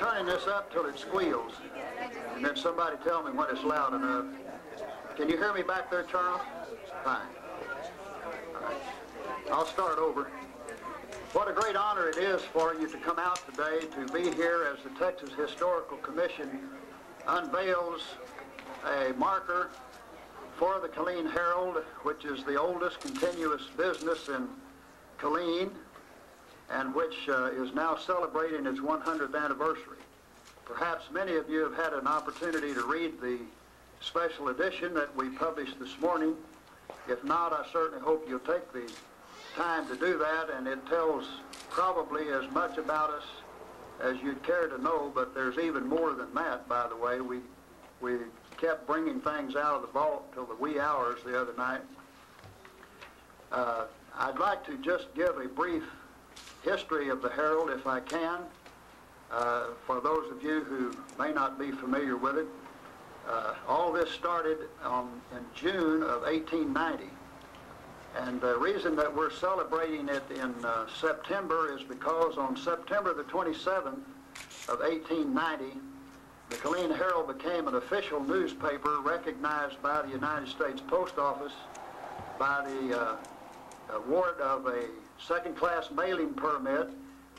turning this up till it squeals. And then somebody tell me when it's loud enough. Can you hear me back there, Charles? Fine. All right. I'll start over. What a great honor it is for you to come out today to be here as the Texas Historical Commission unveils a marker for the Killeen Herald, which is the oldest continuous business in Killeen and which uh, is now celebrating its 100th anniversary. Perhaps many of you have had an opportunity to read the special edition that we published this morning. If not, I certainly hope you'll take the time to do that, and it tells probably as much about us as you'd care to know, but there's even more than that, by the way. We, we kept bringing things out of the vault till the wee hours the other night. Uh, I'd like to just give a brief history of the Herald, if I can, uh, for those of you who may not be familiar with it. Uh, all this started on, in June of 1890. And the reason that we're celebrating it in uh, September is because on September the 27th of 1890, the Killeen Herald became an official newspaper recognized by the United States Post Office by the uh, award of a second-class mailing permit,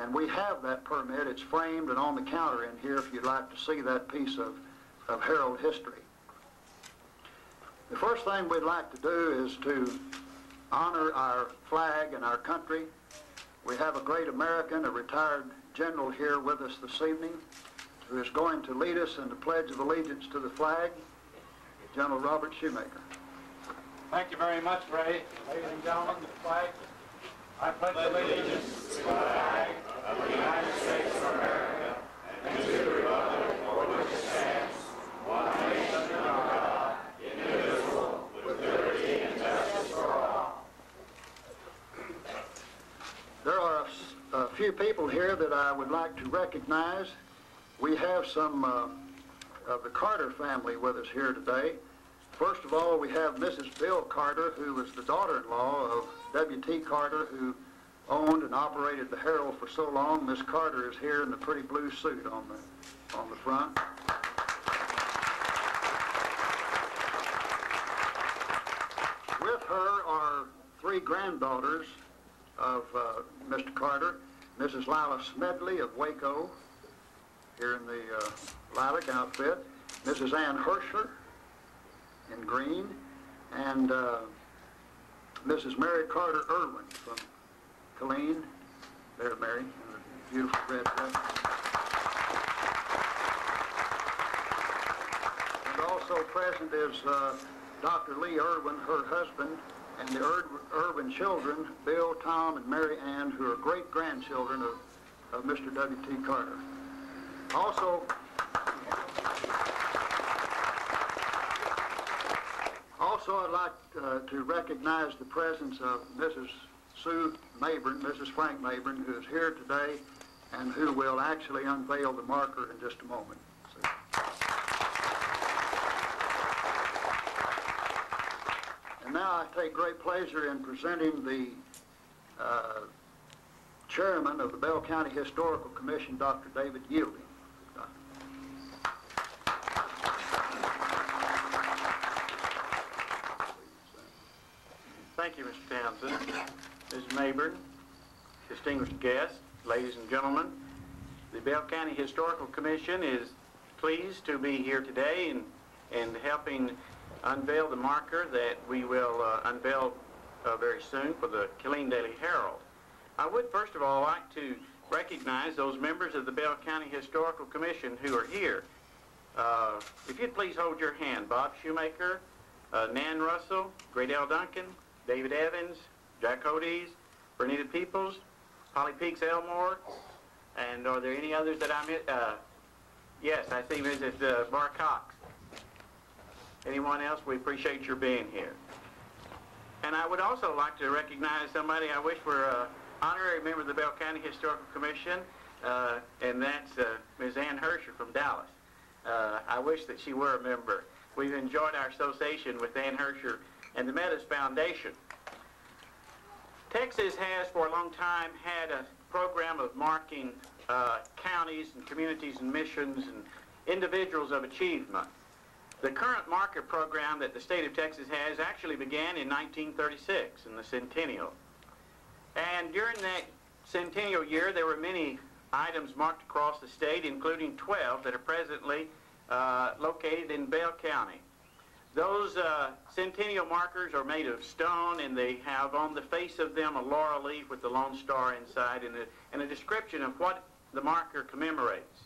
and we have that permit. It's framed and on the counter in here if you'd like to see that piece of, of Herald history. The first thing we'd like to do is to honor our flag and our country. We have a great American, a retired general here with us this evening, who is going to lead us in the Pledge of Allegiance to the flag, General Robert Shoemaker. Thank you very much, Ray. Ladies and gentlemen, the flag. I pledge allegiance to the flag of the United States of America and to the republic for which it stands, one nation under God, indivisible, with liberty and justice for all. There are a, a few people here that I would like to recognize. We have some uh, of the Carter family with us here today. First of all, we have Mrs. Bill Carter, who was the daughter-in-law of W.T. Carter, who owned and operated the Herald for so long. Miss Carter is here in the pretty blue suit on the, on the front. With her are three granddaughters of uh, Mr. Carter, Mrs. Lila Smedley of Waco, here in the uh, lilac outfit, Mrs. Ann Hersher in green, and uh, Mrs. Mary Carter Irwin from Killeen. There, Mary, in the beautiful red dress. And also present is uh, Dr. Lee Irwin, her husband, and the Ir Irwin children, Bill, Tom, and Mary Ann, who are great-grandchildren of, of Mr. W.T. Carter. Also, also I'd like uh, to recognize the presence of Mrs. Sue Mayborn, Mrs. Frank Mayborn, who is here today and who will actually unveil the marker in just a moment. So. And now I take great pleasure in presenting the uh, chairman of the Bell County Historical Commission, Dr. David Yielding. Thank you, Mr. Townsend. Ms. Mayborn, distinguished guests, ladies and gentlemen, the Bell County Historical Commission is pleased to be here today and, and helping unveil the marker that we will uh, unveil uh, very soon for the Killeen Daily Herald. I would first of all like to recognize those members of the Bell County Historical Commission who are here. Uh, if you'd please hold your hand, Bob Shoemaker, uh, Nan Russell, Great L. Duncan, David Evans, Jack Hodes, Bernita Peoples, Polly Peaks Elmore, and are there any others that I'm, uh, yes, I see Mrs. Uh, Bar Cox. Anyone else? We appreciate your being here. And I would also like to recognize somebody I wish were an honorary member of the Bell County Historical Commission, uh, and that's uh, Ms. Ann Hersher from Dallas. Uh, I wish that she were a member. We've enjoyed our association with Ann Hersher and the Meadows Foundation. Texas has for a long time had a program of marking uh, counties and communities and missions and individuals of achievement. The current marker program that the state of Texas has actually began in 1936 in the centennial. And during that centennial year, there were many items marked across the state, including 12 that are presently uh, located in Bell County. Those uh, centennial markers are made of stone, and they have on the face of them a laurel leaf with the Lone Star inside, and a, and a description of what the marker commemorates.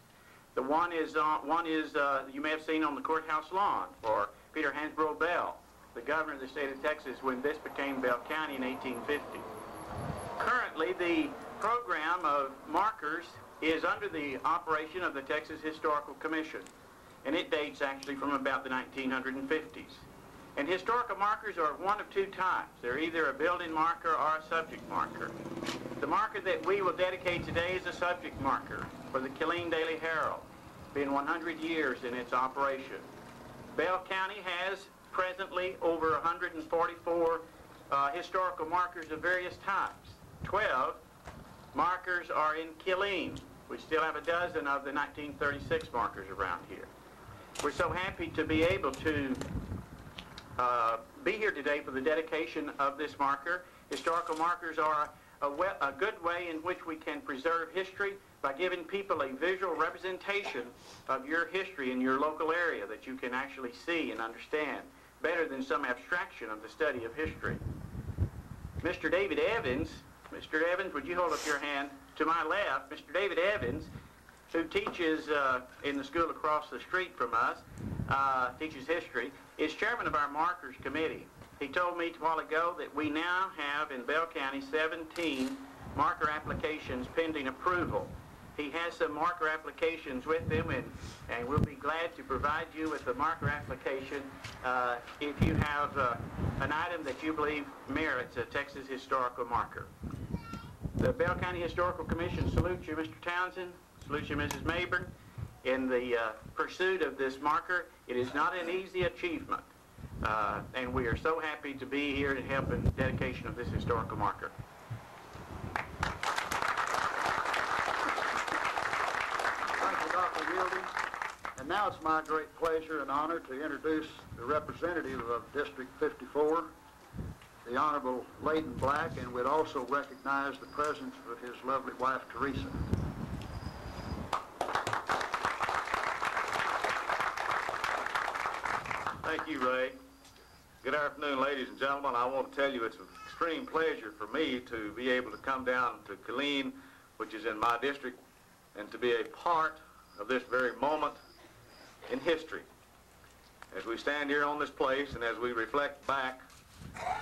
The one is uh, one is uh, you may have seen on the courthouse lawn for Peter Hansbrough Bell, the governor of the state of Texas, when this became Bell County in 1850. Currently, the program of markers is under the operation of the Texas Historical Commission, and it dates actually from about the 1950s. And historical markers are of one of two types. They're either a building marker or a subject marker. The marker that we will dedicate today is a subject marker for the Killeen Daily Herald, being 100 years in its operation. Bell County has presently over 144 uh, historical markers of various types. 12 markers are in Killeen. We still have a dozen of the 1936 markers around here. We're so happy to be able to uh, be here today for the dedication of this marker. Historical markers are a, a, good way in which we can preserve history by giving people a visual representation of your history in your local area that you can actually see and understand better than some abstraction of the study of history. Mr. David Evans Mr. Evans, would you hold up your hand? To my left, Mr. David Evans, who teaches uh, in the school across the street from us, uh, teaches history, is chairman of our Markers Committee. He told me a while ago that we now have in Bell County 17 marker applications pending approval. He has some marker applications with him, and, and we'll be glad to provide you with the marker application uh, if you have uh, an item that you believe merits a Texas historical marker. The Bell County Historical Commission salutes you, Mr. Townsend. You, Mrs. Mayborn. In the uh, pursuit of this marker, it is not an easy achievement. Uh, and we are so happy to be here to help in the dedication of this historical marker. Thank you, Dr. And now it's my great pleasure and honor to introduce the representative of District 54, the Honorable Layton Black, and we'd also recognize the presence of his lovely wife, Teresa. Thank you, Ray. Good afternoon, ladies and gentlemen. I want to tell you it's an extreme pleasure for me to be able to come down to Killeen, which is in my district, and to be a part of this very moment in history. As we stand here on this place and as we reflect back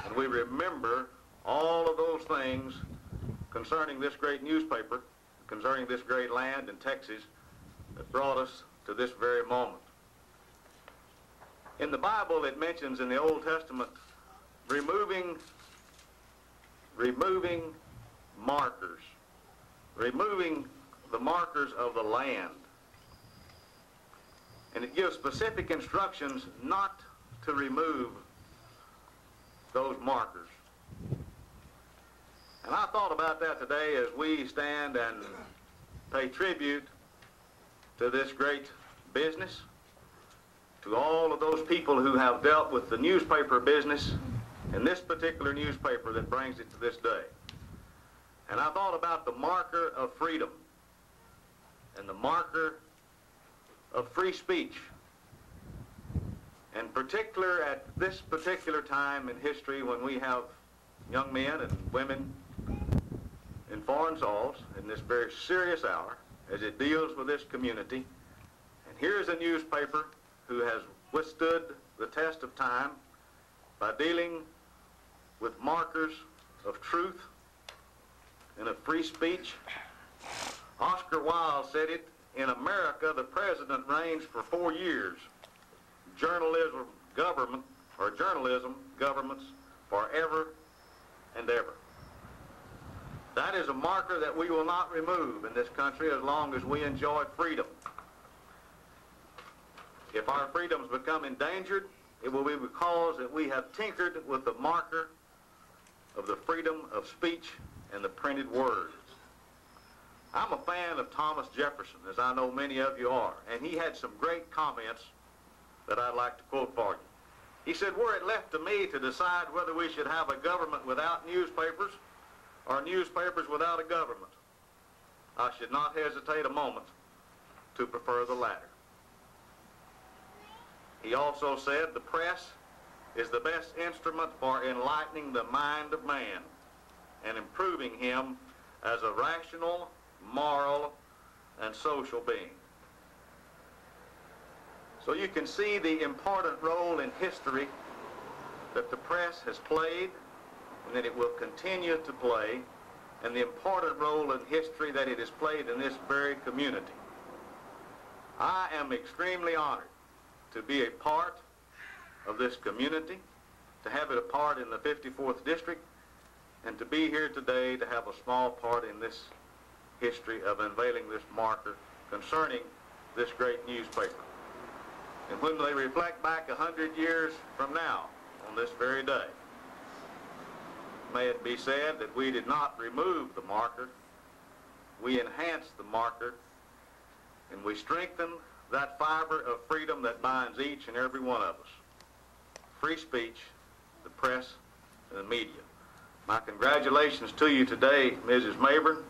and we remember all of those things concerning this great newspaper, concerning this great land in Texas that brought us to this very moment. In the Bible, it mentions in the Old Testament removing, removing markers, removing the markers of the land. And it gives specific instructions not to remove those markers. And I thought about that today as we stand and pay tribute to this great business, to all of those people who have dealt with the newspaper business and this particular newspaper that brings it to this day. And I thought about the marker of freedom and the marker of free speech. And particular, at this particular time in history when we have young men and women in foreign souls in this very serious hour as it deals with this community. And here's a newspaper who has withstood the test of time by dealing with markers of truth and of free speech. Oscar Wilde said it, in America, the president reigns for four years journalism government, or journalism governments forever and ever. That is a marker that we will not remove in this country as long as we enjoy freedom. If our freedoms become endangered, it will be because that we have tinkered with the marker of the freedom of speech and the printed word. I'm a fan of Thomas Jefferson, as I know many of you are, and he had some great comments that I'd like to quote for you. He said, were it left to me to decide whether we should have a government without newspapers or newspapers without a government, I should not hesitate a moment to prefer the latter. He also said the press is the best instrument for enlightening the mind of man and improving him as a rational, moral, and social being. So you can see the important role in history that the press has played and that it will continue to play and the important role in history that it has played in this very community. I am extremely honored to be a part of this community, to have it a part in the 54th District, and to be here today to have a small part in this history of unveiling this marker concerning this great newspaper. And when they reflect back a hundred years from now, on this very day, may it be said that we did not remove the marker, we enhanced the marker, and we strengthened that fiber of freedom that binds each and every one of us. Free speech, the press, and the media. My congratulations to you today, Mrs. Mayborn.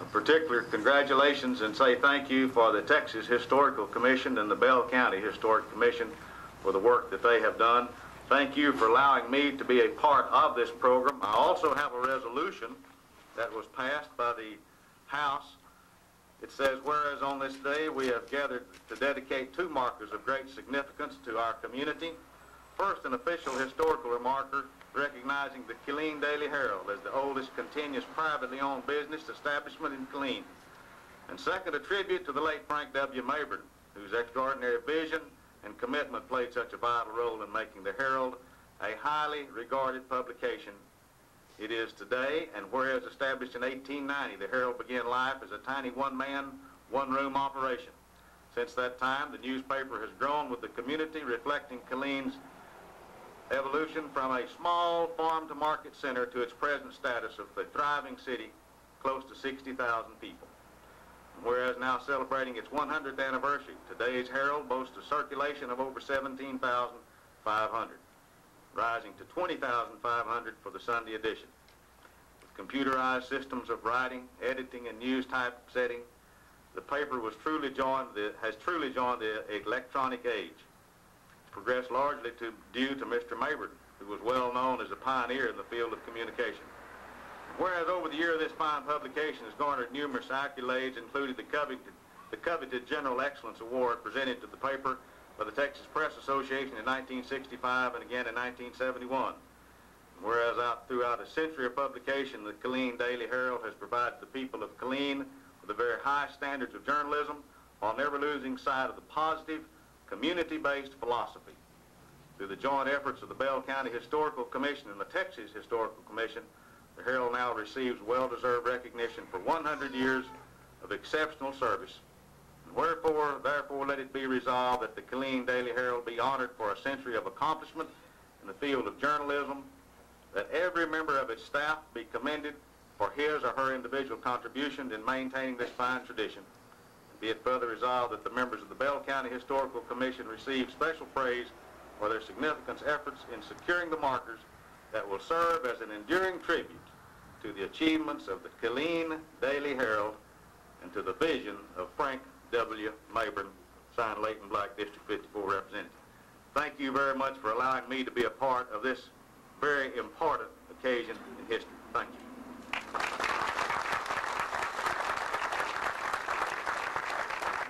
A particular congratulations and say thank you for the Texas Historical Commission and the Bell County Historic Commission for the work that they have done. Thank you for allowing me to be a part of this program. I also have a resolution that was passed by the House. It says, whereas on this day we have gathered to dedicate two markers of great significance to our community. First, an official historical marker recognizing the Killeen Daily Herald as the oldest continuous privately owned business establishment in Killeen. And second, a tribute to the late Frank W. Mayborn, whose extraordinary vision and commitment played such a vital role in making the Herald a highly regarded publication it is today, and whereas established in 1890, the Herald began life as a tiny one-man, one-room operation. Since that time, the newspaper has grown with the community, reflecting Killeen's evolution from a small farm-to-market center to its present status of a thriving city, close to 60,000 people. Whereas now celebrating its 100th anniversary, today's Herald boasts a circulation of over 17,500, rising to 20,500 for the Sunday edition. With computerized systems of writing, editing, and news typesetting, the paper was truly joined the, has truly joined the electronic age progressed largely to, due to Mr. Mayborn, who was well known as a pioneer in the field of communication. Whereas over the year this fine publication has garnered numerous accolades, including the coveted, the coveted General Excellence Award presented to the paper by the Texas Press Association in 1965 and again in 1971. Whereas out throughout a century of publication, the Killeen Daily Herald has provided the people of Killeen with the very high standards of journalism while never losing sight of the positive, community-based philosophy. Through the joint efforts of the Bell County Historical Commission and the Texas Historical Commission, the Herald now receives well-deserved recognition for 100 years of exceptional service. Wherefore, therefore, let it be resolved that the Killeen Daily Herald be honored for a century of accomplishment in the field of journalism, that every member of its staff be commended for his or her individual contributions in maintaining this fine tradition. Be it further resolved that the members of the Bell County Historical Commission receive special praise for their significant efforts in securing the markers that will serve as an enduring tribute to the achievements of the Killeen Daily Herald and to the vision of Frank W. Mayborn, signed Layton Black, District 54 representative. Thank you very much for allowing me to be a part of this very important occasion in history. Thank you.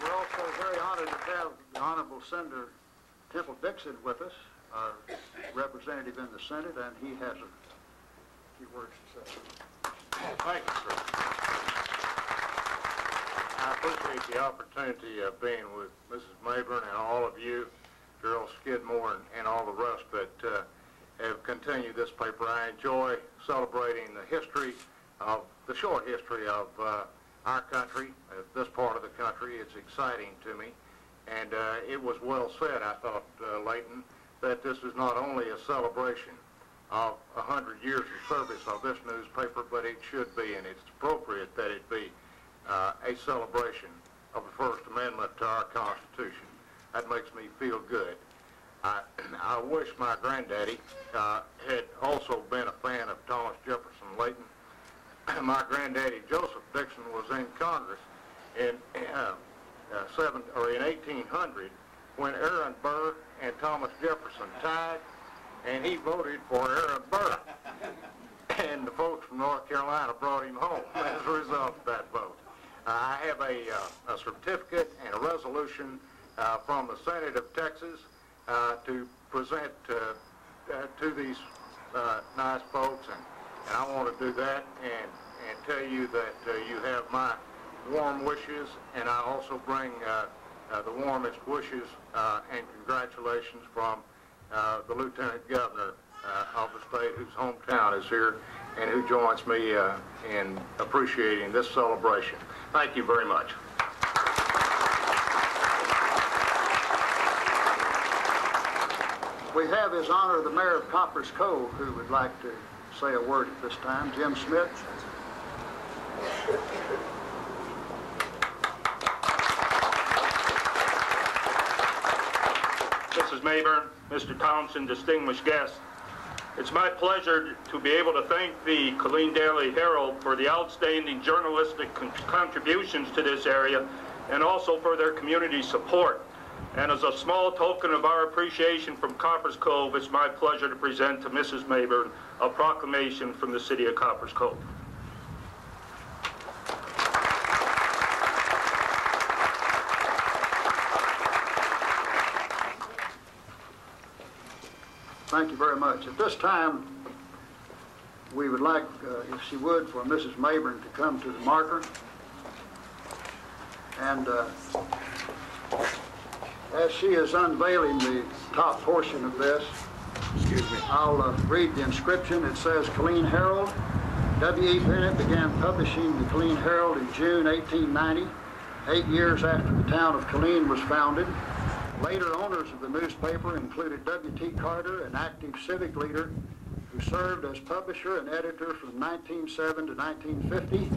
We're also very honored to have the Honorable Senator Temple Dickson with us, our representative in the Senate, and he has a few words to say. Thank you, sir. I appreciate the opportunity of being with Mrs. Mayborn and all of you, Gerald Skidmore, and, and all the rest that uh, have continued this paper. I enjoy celebrating the history of, the short history of uh, our country, uh, this part of the country. It's exciting to me. And uh, it was well said, I thought, uh, Layton, that this is not only a celebration of 100 years of service of this newspaper, but it should be, and it's appropriate that it be. Celebration of the First Amendment to our Constitution. That makes me feel good. I, I wish my granddaddy uh, had also been a fan of Thomas Jefferson Layton. my granddaddy Joseph Dickson was in Congress in uh, uh, seven or in 1800 when Aaron Burr and Thomas Jefferson tied, and he voted for Aaron Burr. and the folks from North Carolina brought him home as a result of that vote. I have a, uh, a certificate and a resolution uh, from the Senate of Texas uh, to present to these nice folks, and, and I want to do that and, and tell you that you have my warm wishes, and I also bring uh, the warmest wishes uh, and congratulations from uh, the Lieutenant Governor of the state whose hometown is here and who joins me uh, in appreciating this celebration. Thank you very much. We have His Honor the Mayor of Copperas Cove who would like to say a word at this time. Jim Smith. Mrs. Mayborn, Mr. Thompson, distinguished guests. It's my pleasure to be able to thank the Killeen Daily Herald for the outstanding journalistic con- contributions to this area and also for their community support. And as a small token of our appreciation from Copperas Cove, it's my pleasure to present to Mrs. Mayborn a proclamation from the city of Copperas Cove. Thank you very much. At this time, we would like, uh, if she would, for Mrs. Mayborn to come to the marker. And uh, as she is unveiling the top portion of this, excuse me, I'll uh, read the inscription. It says, Killeen Herald. W.E. Bennett began publishing the Killeen Herald in June 1890, eight years after the town of Killeen was founded. Later owners of the newspaper included W.T. Carter, an active civic leader who served as publisher and editor from 1907 to 1950.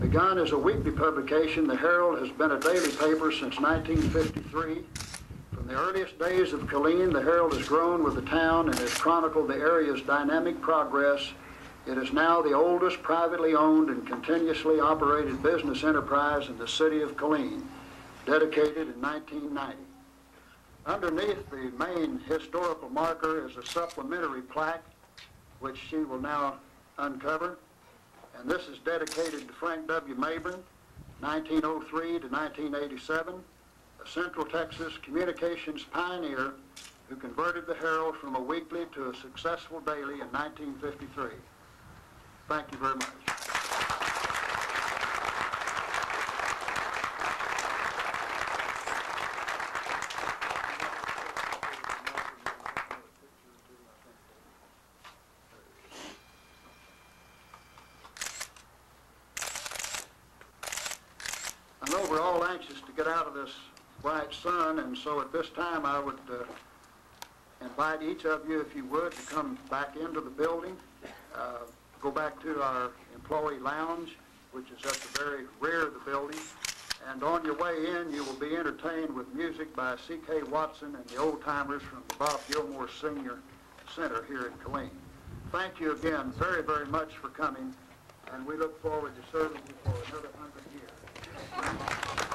Begun as a weekly publication, the Herald has been a daily paper since 1953. From the earliest days of Killeen, the Herald has grown with the town and has chronicled the area's dynamic progress. It is now the oldest privately owned and continuously operated business enterprise in the city of Killeen, dedicated in 1990. Underneath the main historical marker is a supplementary plaque, which she will now uncover. And this is dedicated to Frank W. Mayborn, 1903 to 1987, a Central Texas communications pioneer who converted the Herald from a weekly to a successful daily in 1953. Thank you very much. I know we're all anxious to get out of this bright sun, and so at this time, I would uh, invite each of you, if you would, to come back into the building, uh, go back to our employee lounge, which is at the very rear of the building, and on your way in, you will be entertained with music by C.K. Watson and the Old Timers from the Bob Gilmore Senior Center here in Killeen. Thank you again very, very much for coming, and we look forward to serving you for another hundred years.